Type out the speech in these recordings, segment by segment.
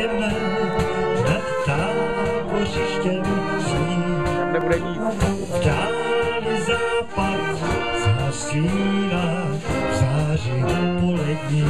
tajemné, nad tábořištěm sní. Nebude nic. Západ zastíná v září polední.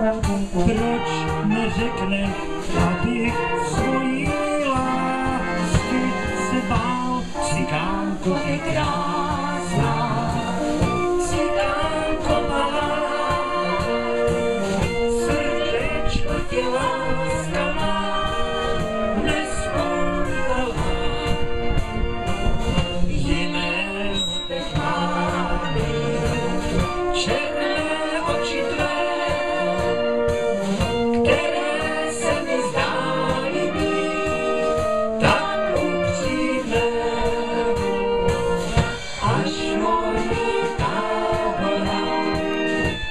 proč neřekneš, abych svojí lásky se bál, cikánko i král.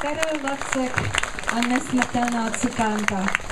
Karel Vacek a nesmrtelná cikánka.